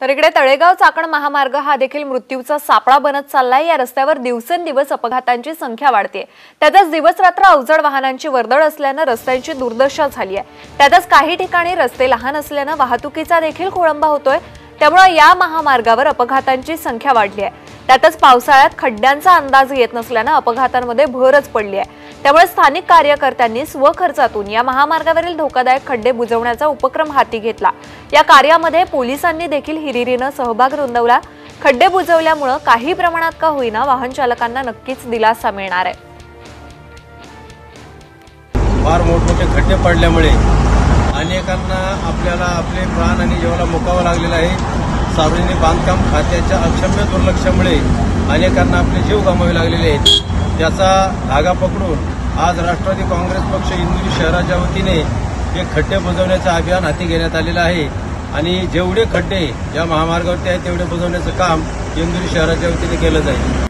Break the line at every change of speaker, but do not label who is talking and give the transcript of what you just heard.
तर इकडे तळेगाव चाकण महामार्ग हा देखील मृत्यूचा सापळा बनत चाललाय. या रस्त्यावर दिवसेंदिवस अपघातांची संख्या वाढते त्यातच दिवस रात्र अवजड वाहनांची वर्दळ असल्यानं रस्त्यांची दुर्दशा झाली आहे. त्यातच काही ठिकाणी रस्ते लहान असल्यानं वाहतुकीचा देखील खोळंबा होतोय. त्यामुळे या महामार्गावर अपघातांची संख्या वाढली आहे. त्यातच पावसाळ्यात खड्ड्यांचा अंदाज येत नसल्यानं अपघातांमध्ये भरच पडली आहे. त्यामुळे स्थानिक कार्यकर्त्यांनी स्वखर्चातून या महामार्गावरील धोकादायक खड्डे बुजवण्याचा उपक्रम हाती घेतला. या कार्यामध्ये पोलिसांनी देखील हिरिरीनं सहभाग नोंदवला. खड्डे बुजवल्यामुळं काही प्रमाणात का होईना वाहन चालकांना नक्कीच दिलासा मिळणार आहे.
फार मोठमोठे खड्डे पडल्यामुळे अनेकांना आपल्याला आपले प्राण आणि जीवाला मुकावं लागलेलं आहे. सार्वजनिक बांधकाम खात्याच्या अक्षम्य दुर्लक्षामुळे अनेकांना आपले जीव गमावे लागलेले आहेत. त्याचा धागा पकडून आज राष्ट्रवादी काँग्रेस पक्ष इंदुरी शहराच्या वतीने हे खड्डे बुजवण्याचं अभियान हाती घेण्यात आलेलं आहे. आणि जेवढे खड्डे या महामार्गावरती आहेत तेवढे बुजवण्याचं काम इंदुरी शहराच्या वतीने केलं जाईल.